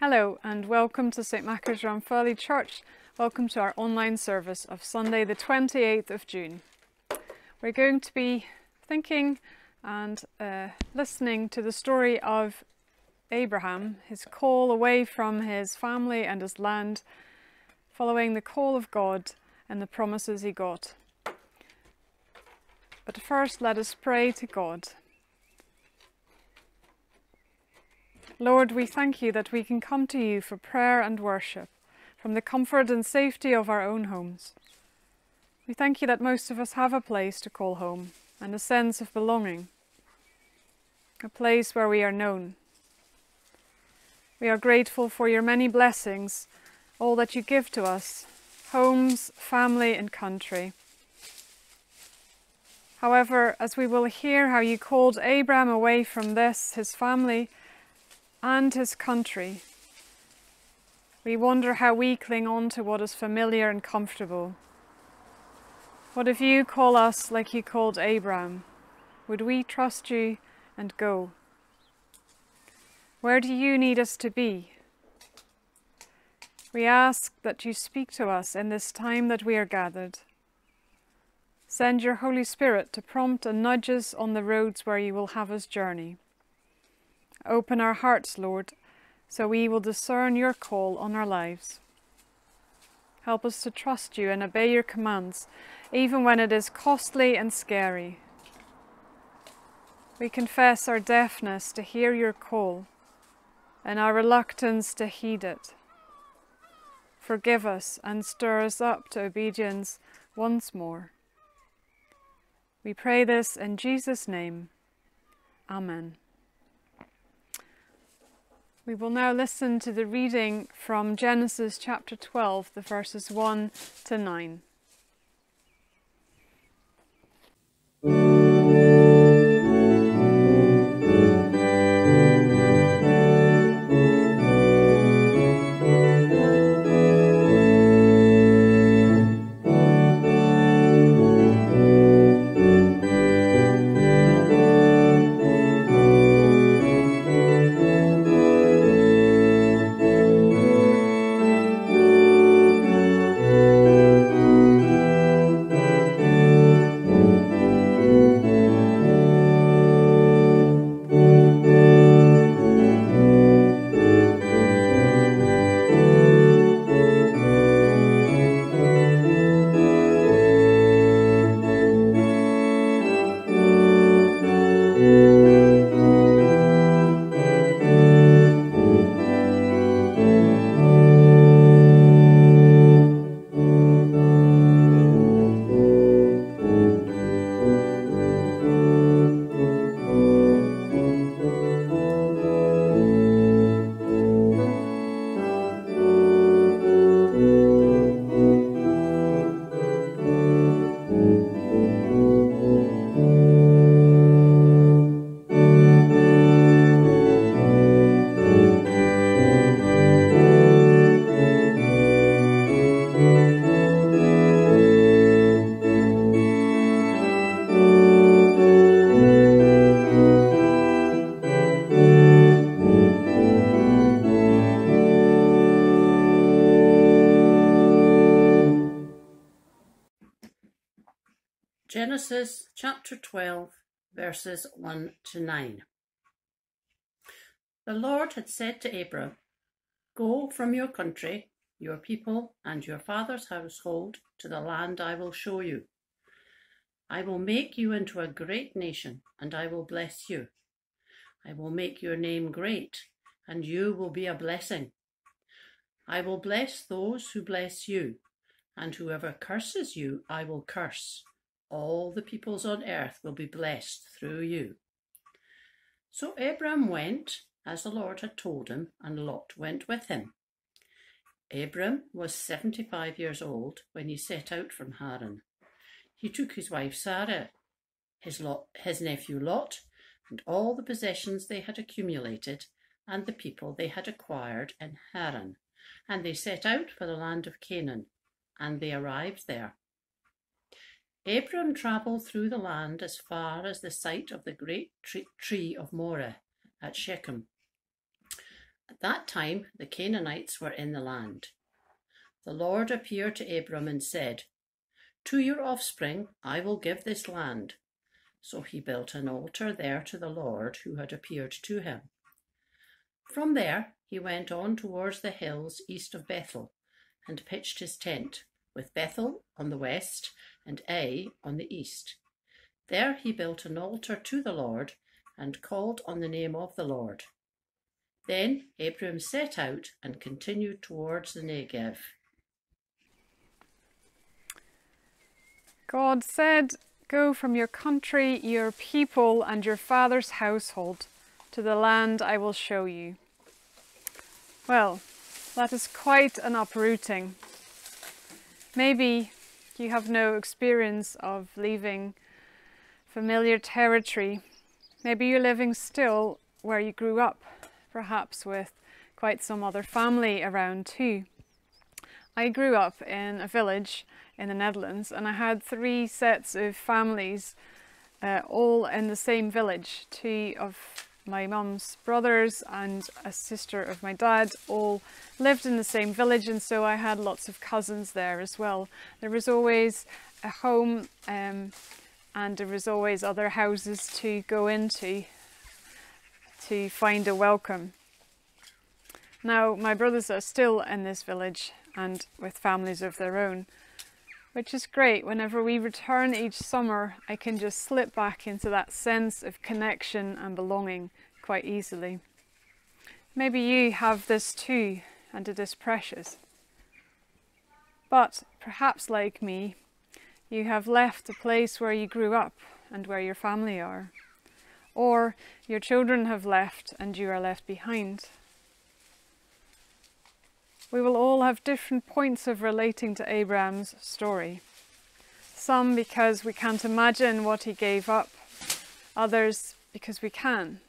Hello and welcome to St Machar's Ranfurly Church. Welcome to our online service of Sunday the 28th of June. We're going to be thinking and uh, listening to the story of Abraham, his call away from his family and his land, following the call of God and the promises he got. But first, let us pray to God. Lord, we thank you that we can come to you for prayer and worship from the comfort and safety of our own homes. We thank you that most of us have a place to call home and a sense of belonging, a place where we are known. We are grateful for your many blessings, all that you give to us homes, family, and country. However, as we will hear how you called Abram away from this, his family, and his country. We wonder how we cling on to what is familiar and comfortable. What if you call us like you called Abram? Would we trust you and go? Where do you need us to be? We ask that you speak to us in this time that we are gathered. Send your Holy Spirit to prompt and nudge us on the roads where you will have us journey. Open our hearts, Lord, so we will discern your call on our lives. Help us to trust you and obey your commands, even when it is costly and scary. We confess our deafness to hear your call and our reluctance to heed it. Forgive us and stir us up to obedience once more. We pray this in Jesus' name. Amen. We will now listen to the reading from Genesis chapter 12, the verses 1 to 9. Genesis chapter 12, verses 1 to 9. The Lord had said to Abram, Go from your country, your people, and your father's household to the land I will show you. I will make you into a great nation, and I will bless you. I will make your name great, and you will be a blessing. I will bless those who bless you, and whoever curses you, I will curse all the peoples on earth will be blessed through you. So Abram went as the Lord had told him, and Lot went with him. Abram was seventy five years old when he set out from Haran. He took his wife Sarah, his, Lot, his nephew Lot, and all the possessions they had accumulated, and the people they had acquired in Haran, and they set out for the land of Canaan, and they arrived there. Abram travelled through the land as far as the site of the great tree of Moreh at Shechem. At that time the Canaanites were in the land. The Lord appeared to Abram and said, To your offspring I will give this land. So he built an altar there to the Lord who had appeared to him. From there he went on towards the hills east of Bethel and pitched his tent, with Bethel on the west and Ai on the east. There he built an altar to the Lord and called on the name of the Lord. Then Abram set out and continued towards the Negev. God said, Go from your country, your people, and your father's household to the land I will show you. Well, that is quite an uprooting. Maybe you have no experience of leaving familiar territory. Maybe you're living still where you grew up, perhaps with quite some other family around too. I grew up in a village in the Netherlands and I had three sets of families uh, all in the same village. Two of my mum's brothers and a sister of my dad all lived in the same village and so I had lots of cousins there as well. There was always a home um, and there was always other houses to go into to find a welcome. Now my brothers are still in this village and with families of their own which is great. Whenever we return each summer, I can just slip back into that sense of connection and belonging quite easily. Maybe you have this too, and it is precious. But perhaps like me, you have left the place where you grew up and where your family are. Or your children have left and you are left behind. We will all have different points of relating to Abraham's story. Some because we can't imagine what he gave up, others because we can.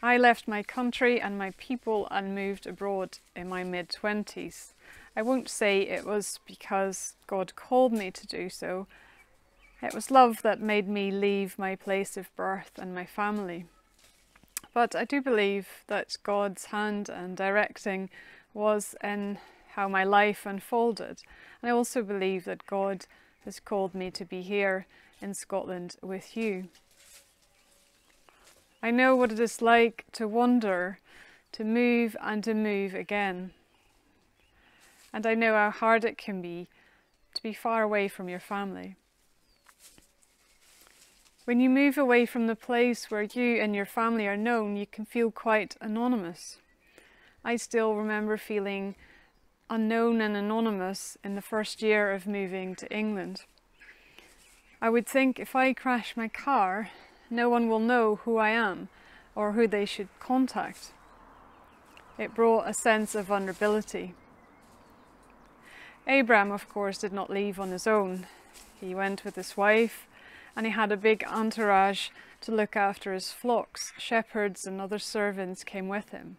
I left my country and my people and moved abroad in my mid 20s. I won't say it was because God called me to do so. It was love that made me leave my place of birth and my family. But I do believe that God's hand and directing was in how my life unfolded. And I also believe that God has called me to be here in Scotland with you. I know what it is like to wander, to move and to move again. And I know how hard it can be to be far away from your family. When you move away from the place where you and your family are known, you can feel quite anonymous. I still remember feeling unknown and anonymous in the first year of moving to England. I would think if I crash my car, no one will know who I am or who they should contact. It brought a sense of vulnerability. Abraham, of course, did not leave on his own. He went with his wife and he had a big entourage to look after his flocks. Shepherds and other servants came with him.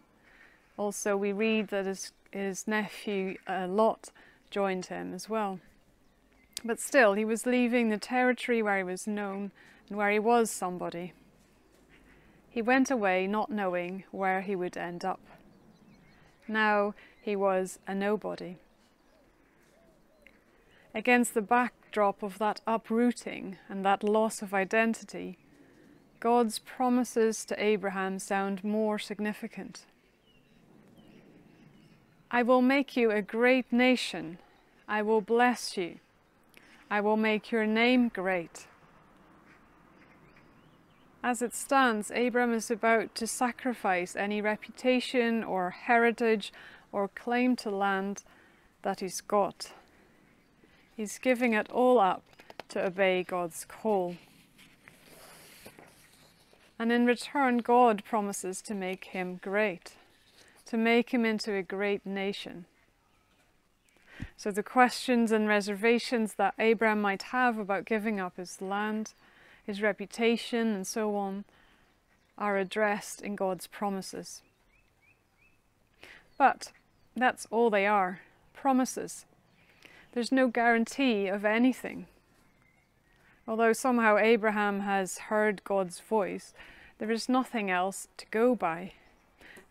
Also, we read that his, his nephew uh, Lot joined him as well. But still, he was leaving the territory where he was known and where he was somebody. He went away not knowing where he would end up. Now he was a nobody. Against the backdrop of that uprooting and that loss of identity, God's promises to Abraham sound more significant. I will make you a great nation. I will bless you. I will make your name great. As it stands, Abram is about to sacrifice any reputation or heritage or claim to land that he's got. He's giving it all up to obey God's call. And in return, God promises to make him great, to make him into a great nation. So the questions and reservations that Abraham might have about giving up his land, his reputation, and so on, are addressed in God's promises. But that's all they are promises. There's no guarantee of anything. Although somehow Abraham has heard God's voice, there is nothing else to go by.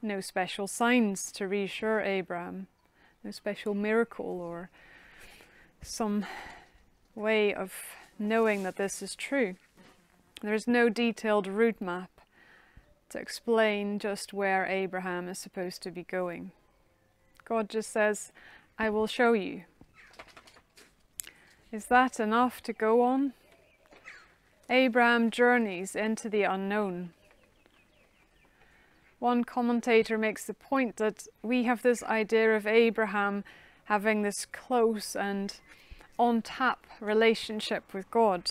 no special signs to reassure Abraham, no special miracle or some way of knowing that this is true. There is no detailed route map to explain just where Abraham is supposed to be going. God just says, I will show you. Is that enough to go on? Abraham journeys into the unknown. One commentator makes the point that we have this idea of Abraham having this close and on tap relationship with God,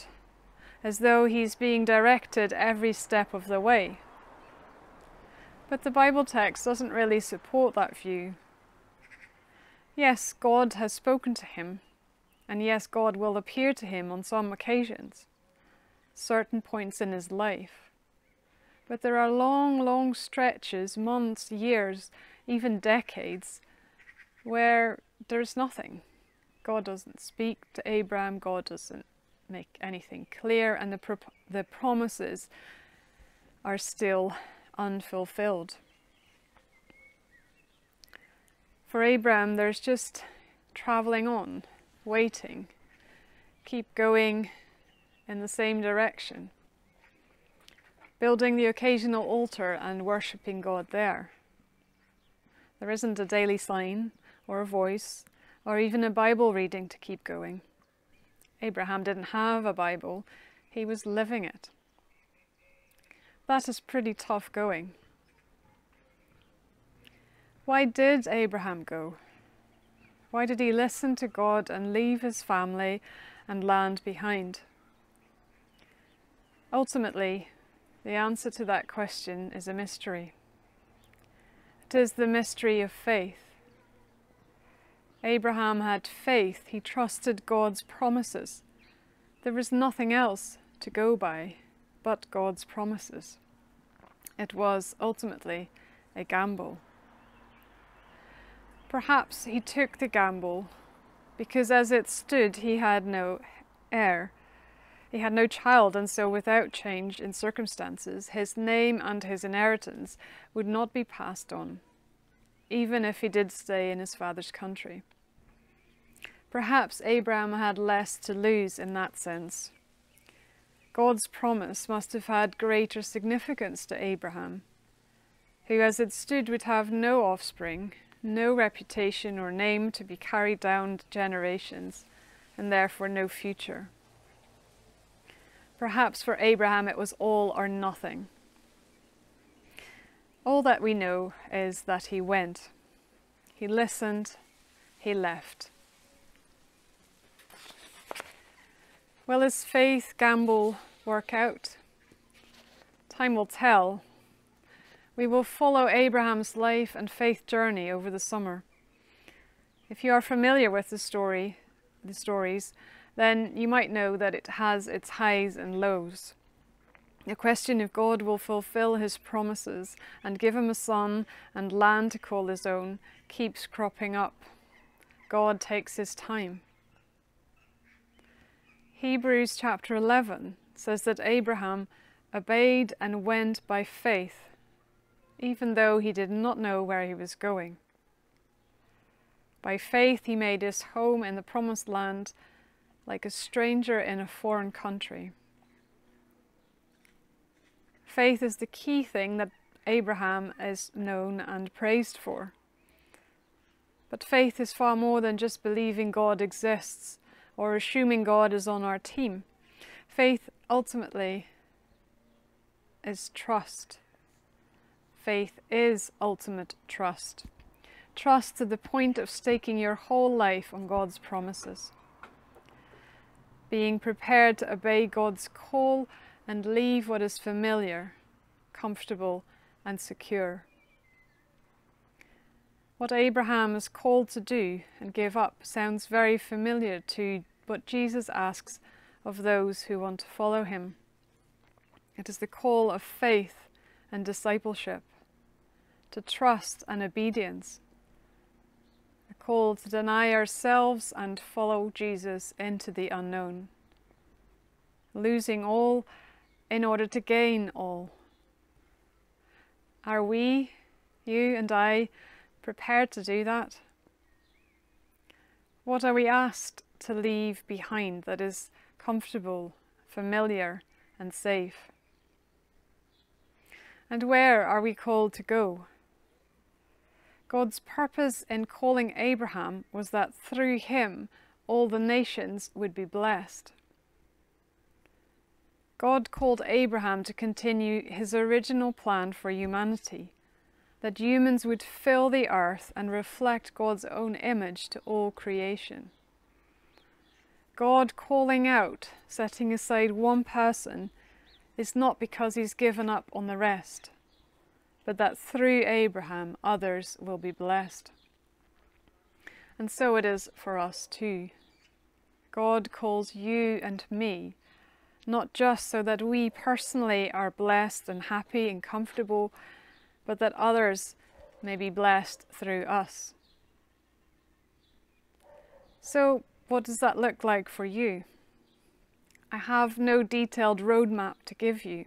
as though he's being directed every step of the way. But the Bible text doesn't really support that view. Yes, God has spoken to him, and yes, God will appear to him on some occasions, certain points in his life. But there are long, long stretches, months, years, even decades, where there's nothing. God doesn't speak to Abraham, God doesn't make anything clear, and the, pro- the promises are still unfulfilled. For Abraham, there's just traveling on, waiting, keep going in the same direction, building the occasional altar and worshipping God there. There isn't a daily sign or a voice or even a Bible reading to keep going. Abraham didn't have a Bible, he was living it. That is pretty tough going. Why did Abraham go? Why did he listen to God and leave his family and land behind? Ultimately, the answer to that question is a mystery. It is the mystery of faith. Abraham had faith, he trusted God's promises. There was nothing else to go by but God's promises. It was ultimately a gamble. Perhaps he took the gamble because as it stood he had no heir. He had no child, and so without change in circumstances, his name and his inheritance would not be passed on even if he did stay in his father's country. Perhaps Abraham had less to lose in that sense. God's promise must have had greater significance to Abraham, who as it stood would have no offspring, no reputation or name to be carried down generations, and therefore no future. Perhaps for Abraham it was all or nothing. All that we know is that he went. He listened. He left. Will his faith gamble work out? Time will tell. We will follow Abraham's life and faith journey over the summer. If you are familiar with the story, the stories, then you might know that it has its highs and lows. The question if God will fulfill his promises and give him a son and land to call his own keeps cropping up. God takes his time. Hebrews chapter 11 says that Abraham obeyed and went by faith, even though he did not know where he was going. By faith, he made his home in the promised land like a stranger in a foreign country. Faith is the key thing that Abraham is known and praised for. But faith is far more than just believing God exists or assuming God is on our team. Faith ultimately is trust. Faith is ultimate trust. Trust to the point of staking your whole life on God's promises. Being prepared to obey God's call and leave what is familiar, comfortable, and secure. What Abraham is called to do and give up sounds very familiar to what Jesus asks of those who want to follow him. It is the call of faith and discipleship, to trust and obedience, a call to deny ourselves and follow Jesus into the unknown, losing all in order to gain all. Are we, you and I prepared to do that? What are we asked to leave behind that is comfortable, familiar, and safe? And where are we called to go? God's purpose in calling Abraham was that through him all the nations would be blessed. God called Abraham to continue his original plan for humanity, that humans would fill the earth and reflect God's own image to all creation. God calling out, setting aside one person, is not because he's given up on the rest, but that through Abraham others will be blessed. And so it is for us too. God calls you and me not just so that we personally are blessed and happy and comfortable, but that others may be blessed through us. So, what does that look like for you? I have no detailed roadmap to give you.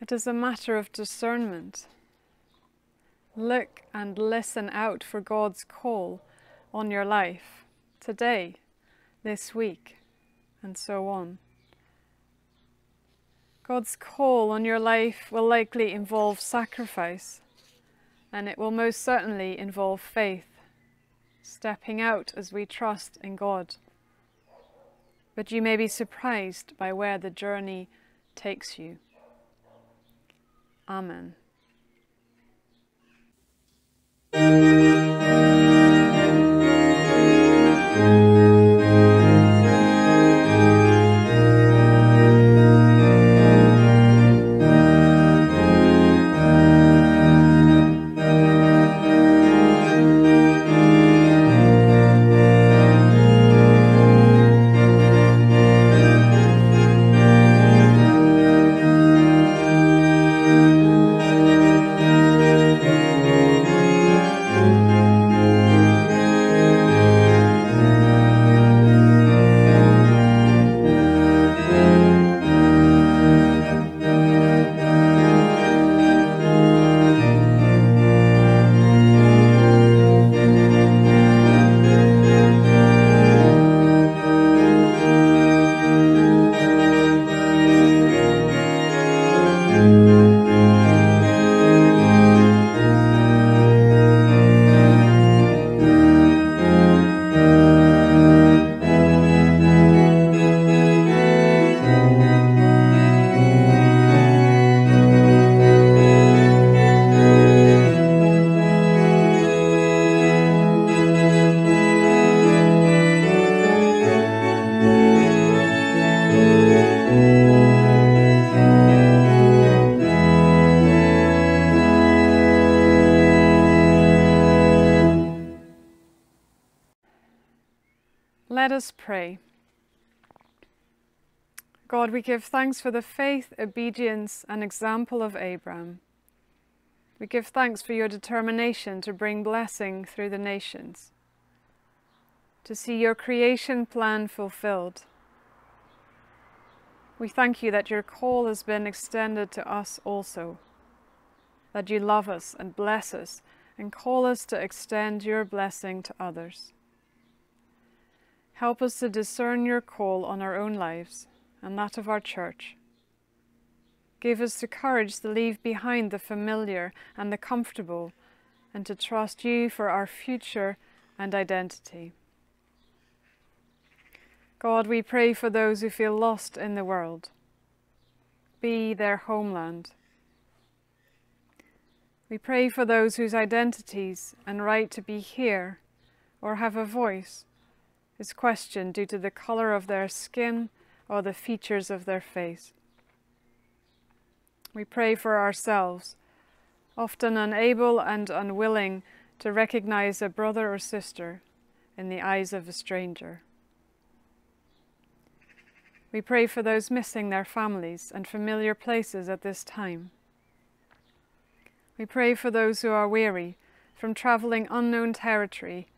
It is a matter of discernment. Look and listen out for God's call on your life today, this week, and so on. God's call on your life will likely involve sacrifice, and it will most certainly involve faith, stepping out as we trust in God. But you may be surprised by where the journey takes you. Amen. Us pray. God, we give thanks for the faith, obedience, and example of Abraham. We give thanks for your determination to bring blessing through the nations, to see your creation plan fulfilled. We thank you that your call has been extended to us also, that you love us and bless us and call us to extend your blessing to others. Help us to discern your call on our own lives and that of our church. Give us the courage to leave behind the familiar and the comfortable and to trust you for our future and identity. God, we pray for those who feel lost in the world. Be their homeland. We pray for those whose identities and right to be here or have a voice is questioned due to the color of their skin or the features of their face. We pray for ourselves, often unable and unwilling to recognize a brother or sister in the eyes of a stranger. We pray for those missing their families and familiar places at this time. We pray for those who are weary from traveling unknown territory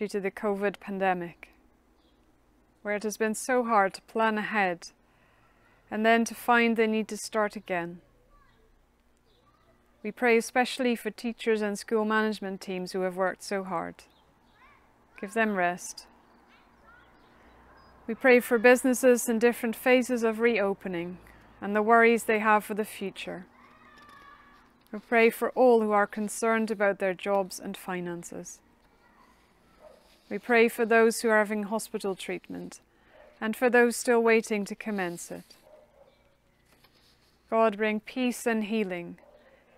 due to the COVID pandemic, where it has been so hard to plan ahead and then to find they need to start again. We pray especially for teachers and school management teams who have worked so hard. Give them rest. We pray for businesses in different phases of reopening and the worries they have for the future. We pray for all who are concerned about their jobs and finances. We pray for those who are having hospital treatment and for those still waiting to commence it. God, bring peace and healing,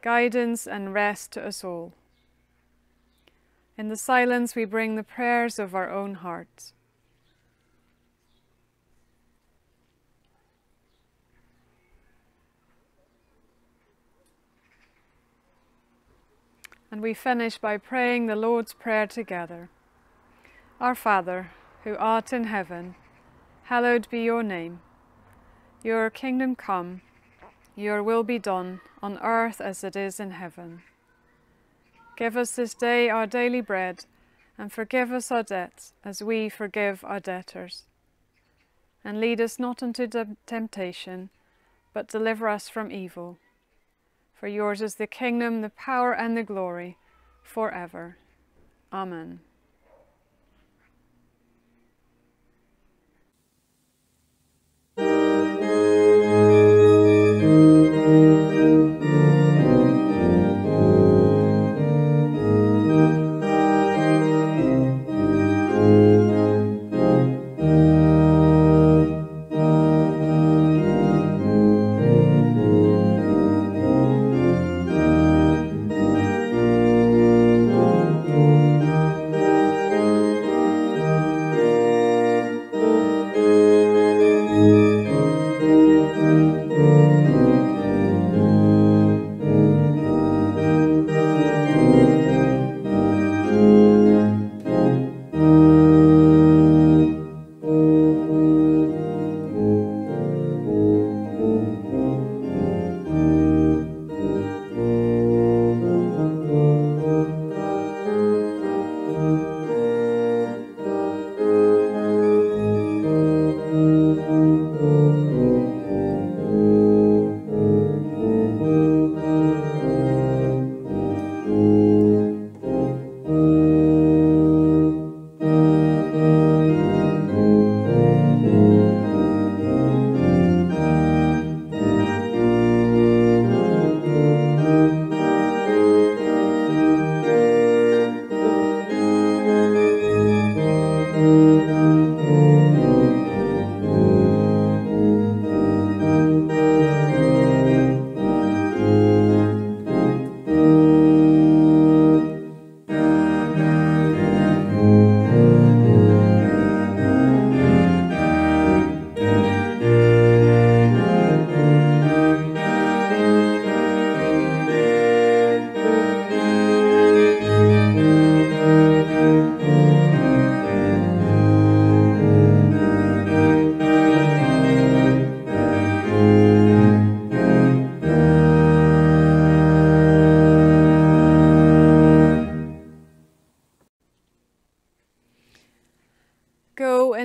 guidance and rest to us all. In the silence, we bring the prayers of our own hearts. And we finish by praying the Lord's Prayer together. Our Father, who art in heaven, hallowed be your name. Your kingdom come, your will be done, on earth as it is in heaven. Give us this day our daily bread, and forgive us our debts, as we forgive our debtors. And lead us not into temptation, but deliver us from evil. For yours is the kingdom, the power, and the glory, forever. Amen.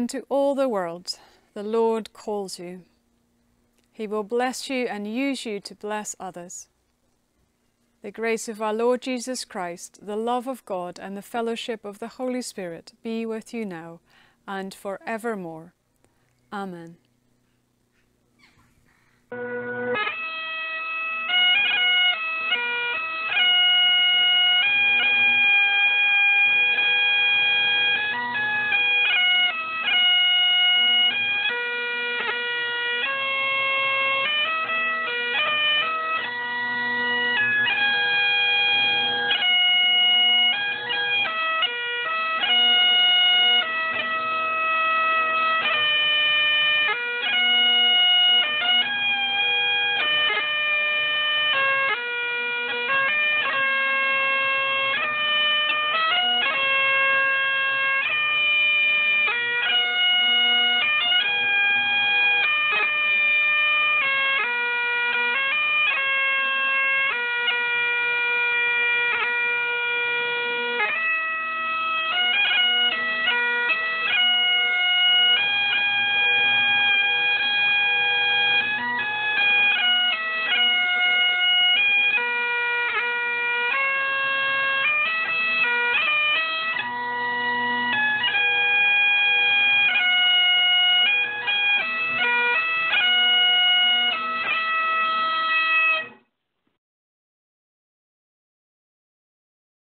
Into all the world, the Lord calls you. He will bless you and use you to bless others. The grace of our Lord Jesus Christ, the love of God, and the fellowship of the Holy Spirit be with you now and forevermore. Amen.